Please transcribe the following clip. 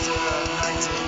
2019